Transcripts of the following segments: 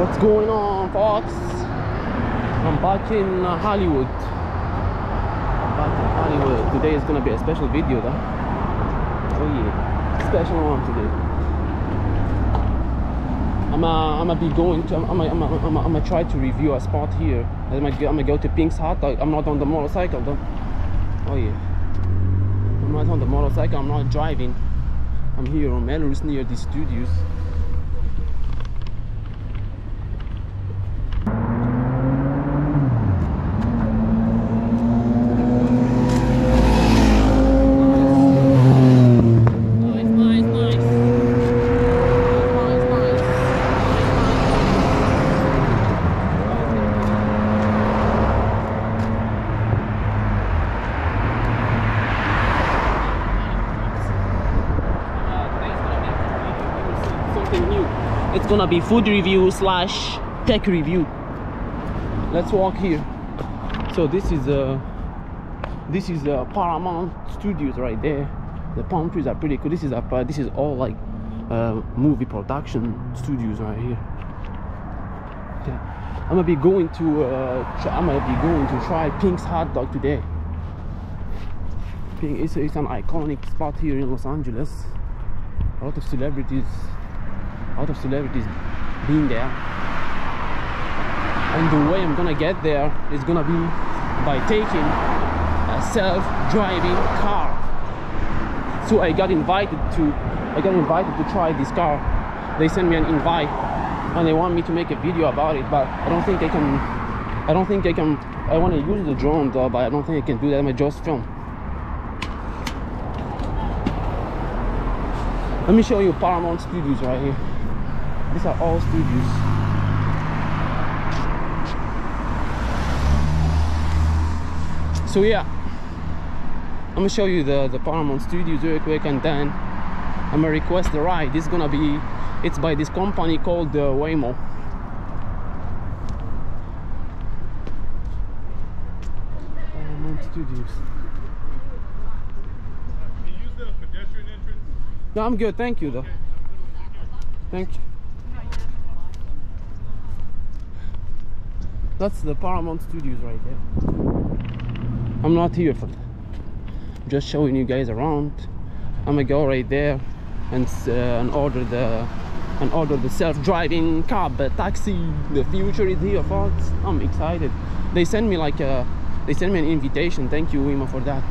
What's going on, Fox? I'm back in uh, Hollywood. I'm back in Hollywood. Today is gonna be a special video, though. Oh yeah, special one today. I'm uh, I'm gonna be going to. I'm I'm I'm I'm, I'm, gonna try to review a spot here. I'm gonna, I'm gonna go to Pink's Hot Dog. I'm not on the motorcycle though. Oh yeah. I'm not on the motorcycle. I'm not driving. I'm here on Melrose near the studios. Nice, nice, nice. Nice, nice, something new. It's gonna be food review slash tech review. Let's walk here. So this is uh this is uh, Paramount Studios right there. The palm trees are pretty cool. This is up. Uh, this is all like uh, movie production studios right here. Yeah. I'm gonna be going to. Uh, I'm gonna be going to try Pink's hot dog today. Pink is it's an iconic spot here in Los Angeles. A lot of celebrities, a lot of celebrities being there. And the way I'm gonna get there is gonna be by taking a self-driving car. So I got invited to I got invited to try this car. They sent me an invite and they want me to make a video about it, but I don't think I can I don't think I can I wanna use the drone though, but I don't think I can do that. I'm just film. Let me show you Paramount Studios right here. These are all studios. So yeah, I'm gonna show you the, the Paramount Studios real quick and then I'm gonna request the ride. This is gonna be, it's by this company called uh, Waymo. Paramount Studios. Can you use the pedestrian entrance? No, I'm good, thank you though. Thank you. That's the Paramount Studios right there. I'm not here for that. Just showing you guys around. I'm gonna go right there and uh, and order the and order the self-driving cab, taxi. The future is here, folks. I'm excited. They sent me like a, they sent me an invitation. Thank you, Waymo, for that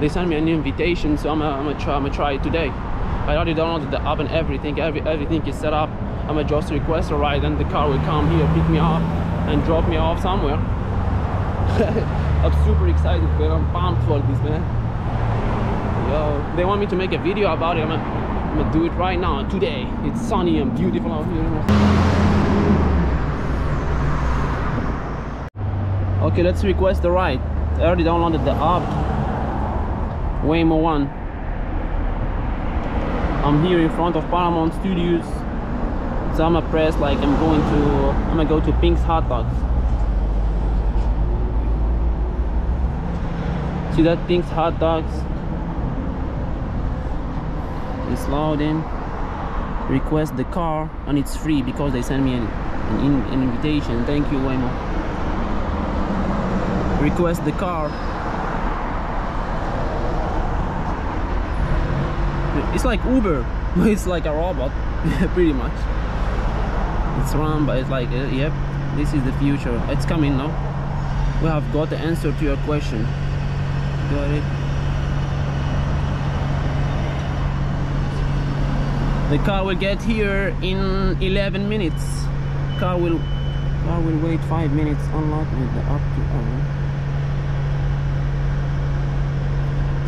they sent me an invitation so I'm gonna, I'm gonna try I'm gonna try it today I already downloaded the app and everything Every, everything is set up I'm gonna just request a ride and the car will come here pick me up and drop me off somewhere. I'm super excited man. I'm pumped for this man. Yo they want me to make a video about it. I'm gonna, I'm gonna do it right now today. It's sunny and beautiful out here okay let's request the ride. I already downloaded the app. Waymo One. I'm here in front of Paramount Studios. So I'm press like I'm going to I'm gonna go to Pink's Hot Dogs. See that Pink's Hot Dogs? It's loading. Request the car and it's free because they sent me an, an, in, an invitation. Thank you, Waymo. Request the car. it's like uber but it's like a robot pretty much it's run but it's like uh, yep this is the future. It's coming now we have got the answer to your question. Got it? The car will get here in 11 minutes. Car will car will wait five minutes. Unlock with the up to hour.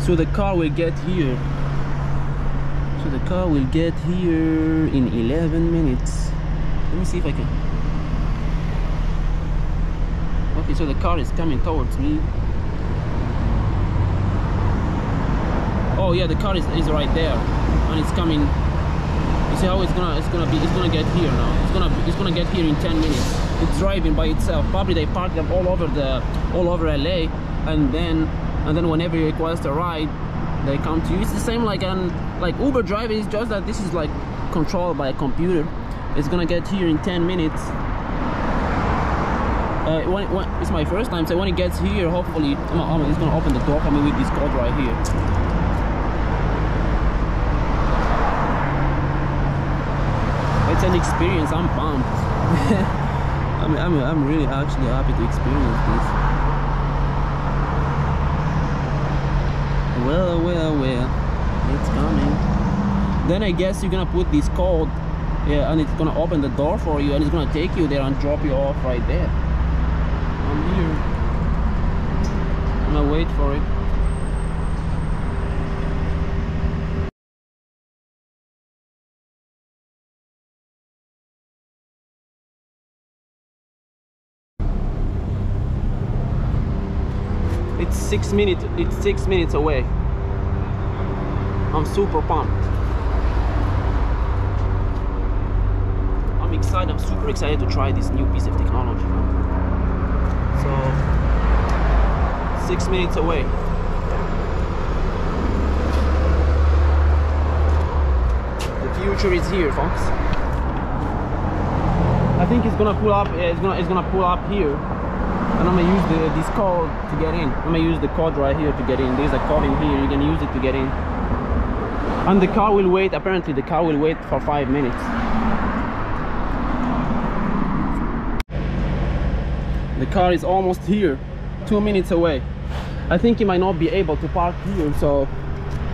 So the car will get here. So the car will get here in 11 minutes. Let me see if I can. Okay, so the car is coming towards me. Oh yeah, the car is, is right there, and it's coming. You see how it's gonna it's gonna be it's gonna get here now. It's gonna it's gonna get here in 10 minutes. It's driving by itself. Probably they park them all over the all over LA, and then and then whenever you request a ride, they come to you. It's the same like an like Uber driving. It's just that this is like controlled by a computer. It's gonna get here in 10 minutes. Uh, when, when, it's my first time, so when it gets here, hopefully, um, um, it's gonna open the door for me with this code right here. It's an experience. I'm pumped. I'm, I'm, I'm really actually happy to experience this. Well, well, well, it's coming. Then I guess you're gonna put this code, yeah, and it's gonna open the door for you, and it's gonna take you there and drop you off right there. I'm here. I'm gonna wait for it. It's six minutes. It's six minutes away. I'm super pumped. I'm excited. I'm super excited to try this new piece of technology. So six minutes away. The future is here, folks. I think it's gonna pull up. It's gonna it's gonna pull up here and I'm gonna use the this code to get in. I'm gonna use the code right here to get in. There's a code in here. You can use it to get in. And the car will wait. Apparently, the car will wait for five minutes. The car is almost here, two minutes away. I think he might not be able to park here, so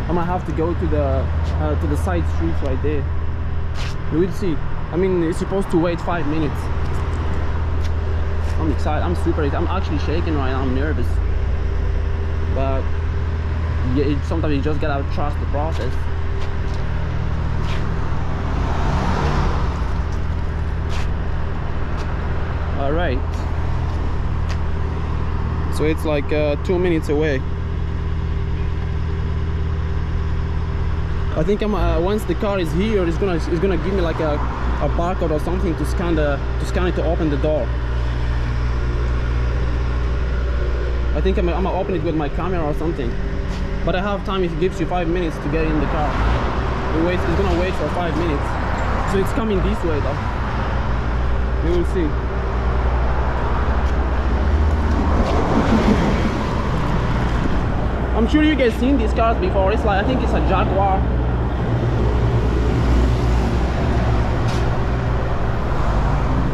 I might have to go to the uh, to the side streets right there. We will see. I mean, it's supposed to wait five minutes. I'm excited. I'm super excited. I'm actually shaking right now. I'm nervous. But yeah, it, sometimes you just gotta trust the process. All right. So it's like uh, two minutes away. I think uh, once the car is here, it's gonna it's gonna give me like a, a barcode or something to scan the to scan it to open the door. I think I'm, I'm gonna open it with my camera or something. But I have time if it gives you five minutes to get in the car. It waits, it's gonna wait for five minutes. So it's coming this way though. You will see. I'm sure you guys seen these cars before. It's like I think it's a Jaguar.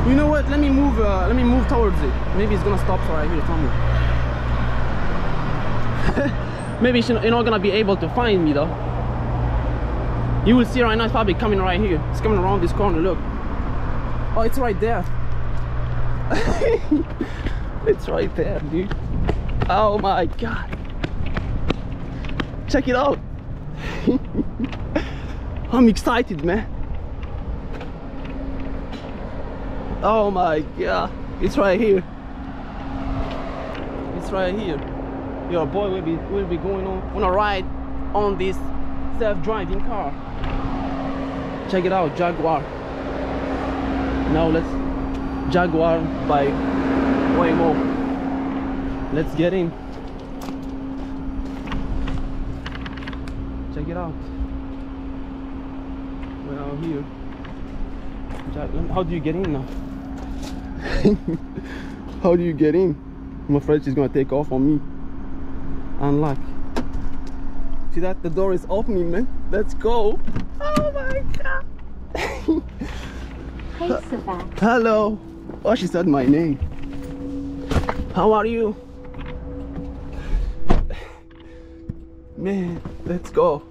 You know what? Let me move. Uh, let me move towards it. Maybe it's gonna stop right here somewhere. Maybe you're not gonna be able to find me though. You will see right now. It's probably coming right here. It's coming around this corner. Look. Oh, it's right there. it's right there, dude. Oh my god. Check it out. I'm excited, man. Oh my god. It's right here. It's right here. Your boy will be will be going on on a ride on this self-driving car. Check it out, Jaguar. Now let's Jaguar by Waymo. Let's get in. Check it out. We're out here. How do you get in now? How do you get in? I'm afraid she's gonna take off on me. Unlock. See that? The door is opening, man. Let's go. Oh my god. Hey, Savak. Hello. Oh, she said my name. How are you? Man, let's go.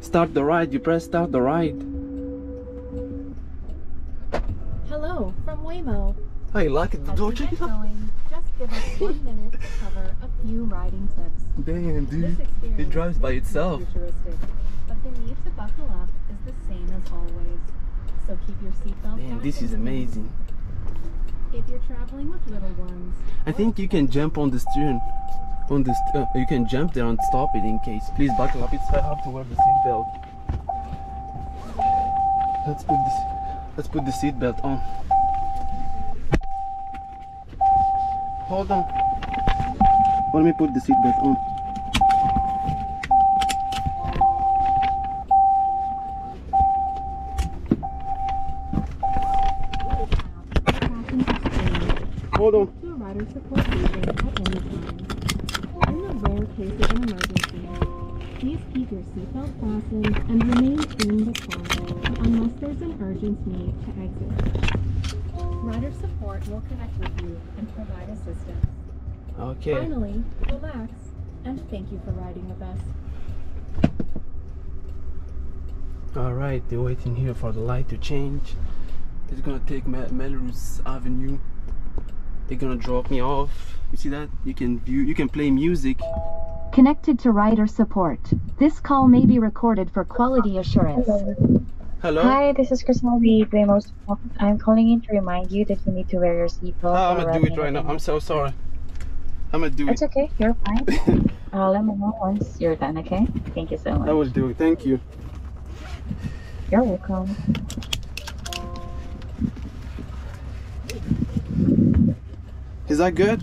Start the ride. You press start the ride. Hello, from Waymo. I like it. The door. we Check it out. going, just give us one minute to cover a few riding tips. Damn, dude. It drives by itself. Futuristic, but the need to buckle up is the same as always. So keep your seatbelt Man, this is amazing. If you're traveling with little ones, I think you can jump on the steering. On this, uh, you can jump there and stop it in case. Please buckle up. It's I have to wear the seatbelt. Let's put this. Let's put the seatbelt on. Hold on. Let me put the seatbelt on. Hold on. to a rider support agent at any time. In the rare case of an emergency, please keep your seatbelt fastened and remain in the car unless there's an urgent need to exit. Rider support will connect with you and provide assistance. Okay. Finally, relax and thank you for riding with us. All right, they're waiting here for the light to change. It's gonna take Mel- Melrose Avenue. They're gonna drop me off. You see that? You can view. You can play music. Connected to rider support. This call may be recorded for quality assurance. Hello. hello? Hi, this is Crystal with Waymo's. I'm calling in to remind you that you need to wear your seatbelt. Oh, i'm gonna do it right now. I'm so sorry. I'm gonna do It's it. okay, you're fine. uh, let me know once you're done, okay? Thank you so much. I will do it. Thank you. You're welcome. Is that good?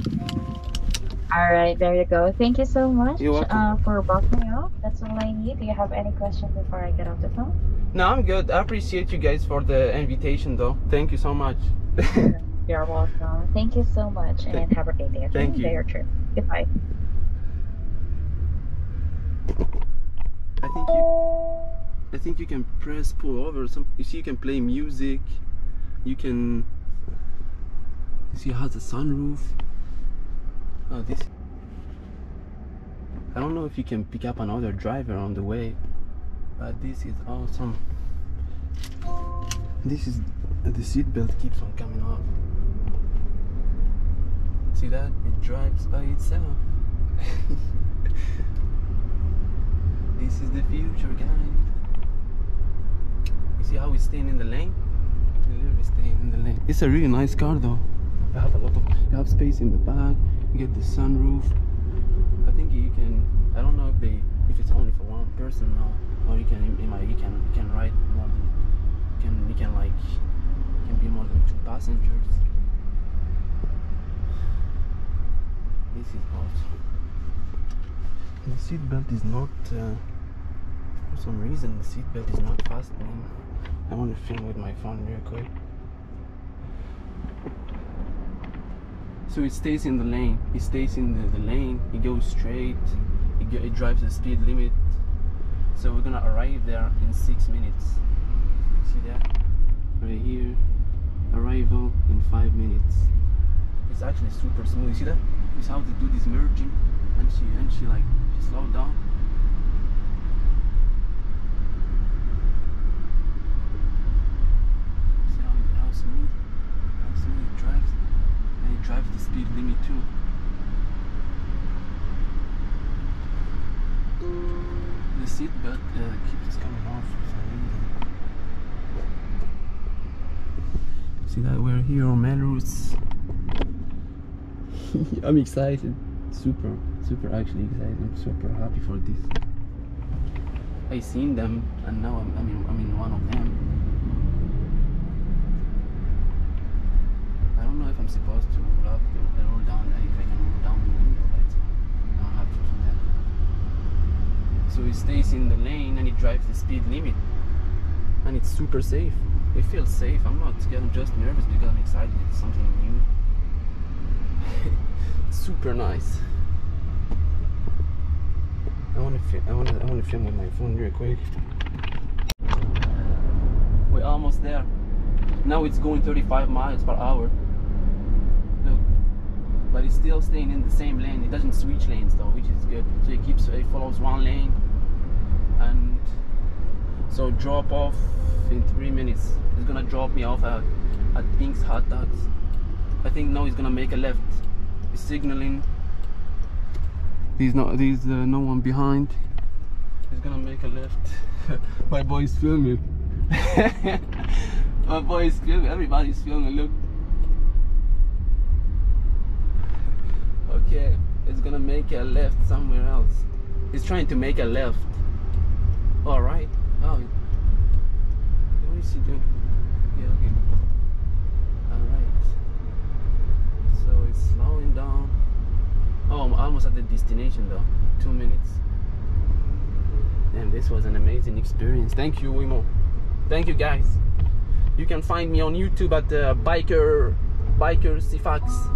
All right, there you go. Thank you so much You're welcome. uh, for walking me up. That's all I need. Do you have any questions before I get off the phone? No, I'm good. I appreciate you guys for the invitation, though. Thank you so much. You're welcome. Thank you so much, and Thank- have a great day. Okay? thank you. Enjoy your trip. Goodbye. I think you. I think you can press pull over. Some. You see, you can play music. You can. See, how has a sunroof. Oh, this. I don't know if you can pick up another driver on the way, but this is awesome. This is the seatbelt keeps on coming off. See that? It drives by itself. this is the future, guys. You see how it's the staying in the lane. It's a really nice car, though. You have a lot of, you have space in the back. You get the sunroof. I think you can. I don't know if they, if it's only for one person or you can, you you can, you can ride more than, you can, you can like, can be more than two passengers. This is awesome. The seat belt is not, uh, for some reason, the seat belt is not fastening. I want to film with my phone real quick. So it stays in the lane. It stays in the, the lane. It goes straight. It, go, it drives the speed limit. So we're gonna arrive there in six minutes. See that? Right here. Arrival in five minutes. It's actually super smooth. You see that? It's how they do this merging, and she and she like she slowed down. See how, how smooth, how smooth it drives, drives the speed limit too. The seat belt uh, keeps coming off for some reason. See that we're here on Melrose. I'm excited. Super, super actually excited. I'm super happy for this. I seen them and now I'm, I mean, I'm in one of them. I don't know if Supposed to roll up roll down, if I can roll down the window, I have to do that. So it stays in the lane and it drives the speed limit. And it's super safe. It feels safe. I'm not scared, I'm just nervous because I'm excited. It's something new. super nice. I want to I want to I want to film with my phone real quick. We're almost there. Now it's going 35 miles per hour. But it's still staying in the same lane. It doesn't switch lanes though, which is good. So it keeps it follows one lane, and so drop off in three minutes. It's gonna drop me off at at Pink's Hot Dogs. I think now he's gonna make a left. He's signaling. There's no there's uh, no one behind. He's gonna make a left. My boy's filming. My boy's filming. Everybody's filming. Look. Okay, it's gonna make a left somewhere else. He's trying to make a left. All right. Oh, what is he doing? Yeah. Okay. All right. So it's slowing down. Oh, I'm almost at the destination though. Two minutes. And this was an amazing experience. Thank you, Waymo. Thank you, guys. You can find me on YouTube at uh, Biker Biker Sifax.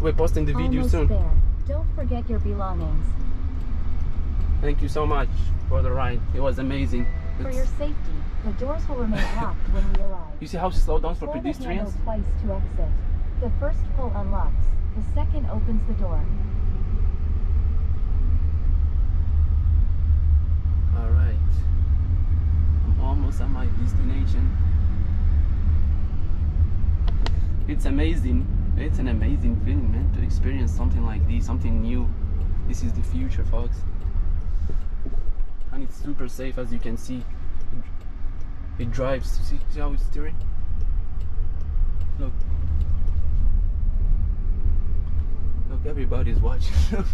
We're posting the video Almost soon. there. Don't forget your belongings. Thank you so much for the ride. It was amazing. For It's- your safety, the doors will remain locked when we arrive. you see how she slowed down for the pedestrians? twice to exit. The first pull unlocks. The second opens the door. All right. I'm almost at my destination. It's amazing. It's an amazing feeling, man, to experience something like this, something new. This is the future, folks. And it's super safe, as you can see. It drives. See, see how it's steering? Look. Look, everybody's watching.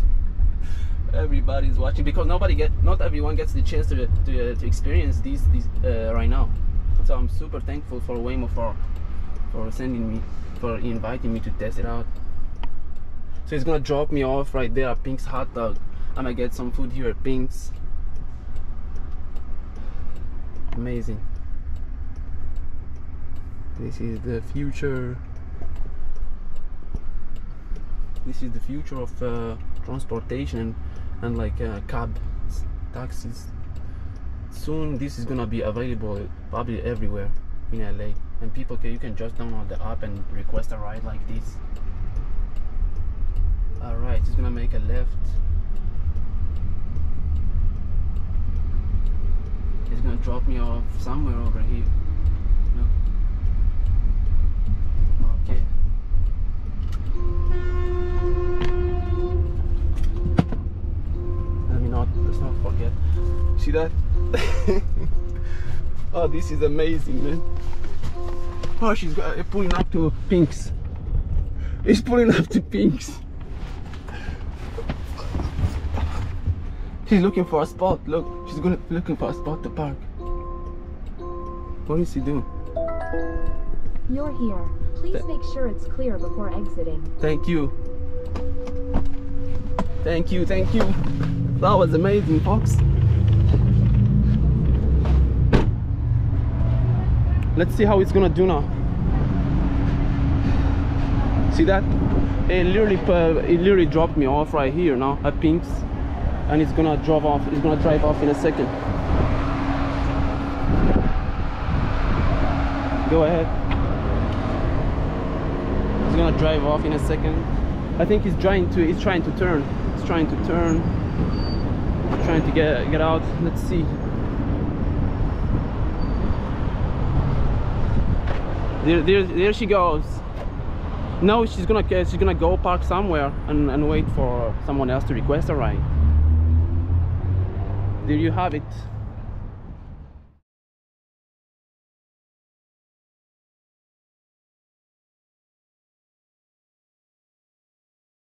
everybody's watching because nobody get not everyone gets the chance to to, to experience these these uh, right now so i'm super thankful for waymo for for sending me for inviting me to test it out. So it's gonna drop me off right there at pink's hot dog. I'm gonna get some food here at pink's. Amazing. This is the future. This is the future of uh, transportation and, like uh, taxis. Soon this is gonna be available probably everywhere in LA and people can you can just download the app and request a ride like this. All right it's gonna make a left. It's gonna drop me off somewhere over here. Okay. Let me not let's not forget. See that? Oh this is amazing man oh she's uh, pulling up to pinks it's pulling up to pinks she's looking for a spot look she's gonna looking for a spot to park what is she doing You're here. Please Th- make sure it's clear before exiting. Thank you. Thank you, thank you. That was amazing, folks. Let's see how it's gonna do now. See that? It literally, it literally dropped me off right here now at Pink's, and it's gonna drive off. It's gonna drive off in a second. Go ahead. it's gonna drive off in a second. I think he's trying to he's trying to turn. He's trying to turn. Trying to get get out. Let's see. There, there, there she goes. No, she's gonna uh, she's gonna go park somewhere and, and wait for someone else to request a ride. There you have it.